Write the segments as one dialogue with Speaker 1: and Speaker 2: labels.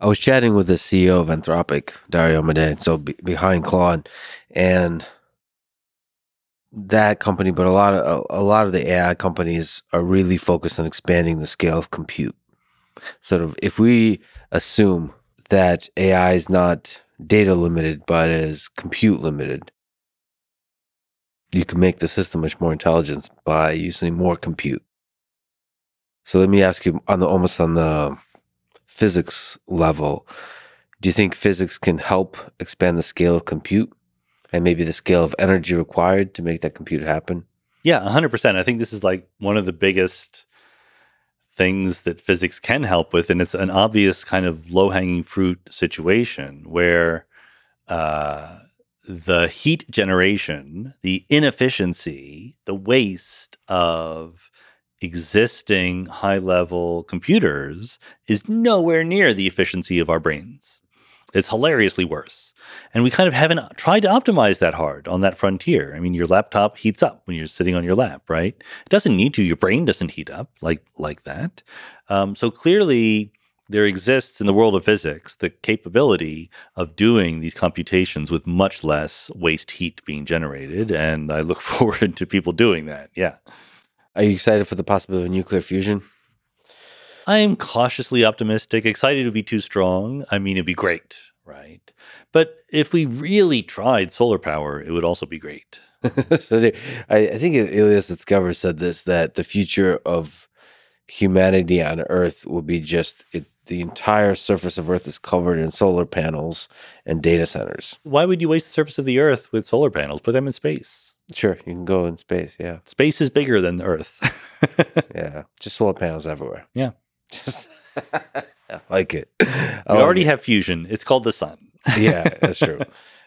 Speaker 1: I was chatting with the CEO of Anthropic, Dario Amodei, so be, behind Claude, and that company, but a lot of a, a lot of the AI companies are really focused on expanding the scale of compute. Sort of, if we assume that AI is not data limited, but is compute limited, you can make the system much more intelligent by using more compute. So let me ask you on the almost on the physics level, do you think physics can help expand the scale of compute and maybe the scale of energy required to make that compute happen?
Speaker 2: Yeah, 100%. I think this is like one of the biggest things that physics can help with. And it's an obvious kind of low hanging fruit situation where uh, the heat generation, the inefficiency, the waste of existing high level computers is nowhere near the efficiency of our brains. It's hilariously worse. And we kind of haven't tried to optimize that hard on that frontier. I mean, your laptop heats up when you're sitting on your lap, right? It doesn't need to. Your brain doesn't heat up like like that. Um, so clearly, there exists in the world of physics the capability of doing these computations with much less waste heat being generated. And I look forward to people doing that. Yeah.
Speaker 1: Are you excited for the possibility of nuclear fusion?
Speaker 2: I am cautiously optimistic, excited to be too strong. I mean, it'd be great, right? But if we really tried solar power, it would also be great.
Speaker 1: so I, I think Ilya Sutskever said this that the future of humanity on Earth will be just it, the entire surface of Earth is covered in solar panels and data centers.
Speaker 2: Why would you waste the surface of the Earth with solar panels? Put them in space.
Speaker 1: Sure, you can go in space. Yeah,
Speaker 2: space is bigger than the Earth.
Speaker 1: yeah, just solar panels everywhere.
Speaker 2: Yeah,
Speaker 1: just I like it.
Speaker 2: We already have fusion. It's called the sun.
Speaker 1: yeah, that's true.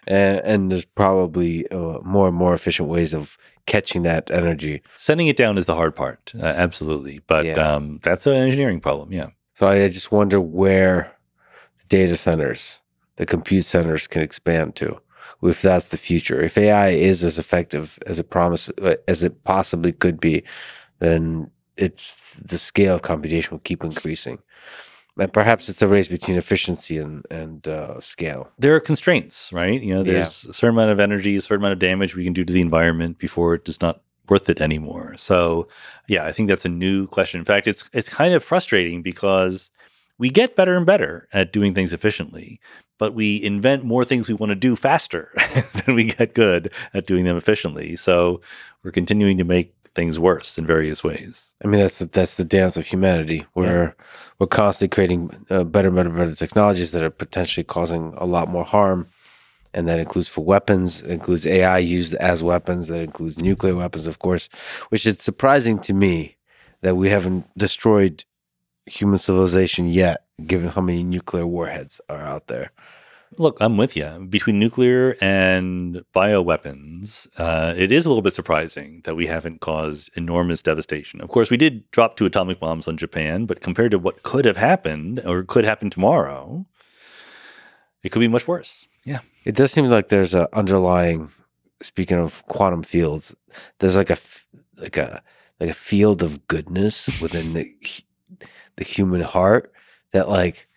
Speaker 1: And, and there's probably uh, more and more efficient ways of catching that energy.
Speaker 2: Sending it down is the hard part, uh, absolutely. But yeah. um, that's an engineering problem. Yeah.
Speaker 1: So I just wonder where the data centers, the compute centers, can expand to if that's the future. If AI is as effective as it promise as it possibly could be, then it's the scale of computation will keep increasing. And perhaps it's a race between efficiency and and uh, scale.
Speaker 2: There are constraints, right? You know, there's yeah. a certain amount of energy, a certain amount of damage we can do to the environment before it is not worth it anymore. So, yeah, I think that's a new question. In fact, it's it's kind of frustrating because we get better and better at doing things efficiently, but we invent more things we want to do faster than we get good at doing them efficiently. So we're continuing to make things worse in various ways.
Speaker 1: I mean, that's the, that's the dance of humanity. We're yeah. we're constantly creating uh, better, better, better technologies that are potentially causing a lot more harm, and that includes for weapons. Includes AI used as weapons. That includes nuclear weapons, of course. Which is surprising to me that we haven't destroyed human civilization yet, given how many nuclear warheads are out there.
Speaker 2: Look, I'm with you. Between nuclear and bioweapons, uh, it is a little bit surprising that we haven't caused enormous devastation. Of course, we did drop two atomic bombs on Japan, but compared to what could have happened or could happen tomorrow, it could be much worse. Yeah.
Speaker 1: It does seem like there's an underlying, speaking of quantum fields, there's like a, like a, like a field of goodness within the, the human heart that like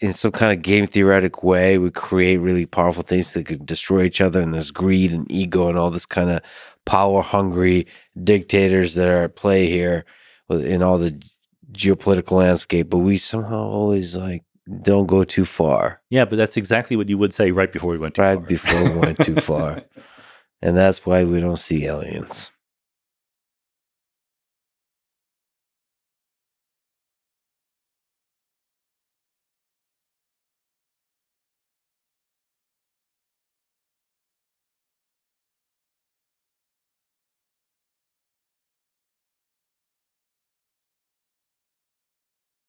Speaker 1: in some kind of game theoretic way would create really powerful things that could destroy each other and there's greed and ego and all this kind of power hungry dictators that are at play here in all the geopolitical landscape but we somehow always like don't go too far.
Speaker 2: Yeah but that's exactly what you would say right before we went too
Speaker 1: right
Speaker 2: far.
Speaker 1: before we went too far. And that's why we don't see aliens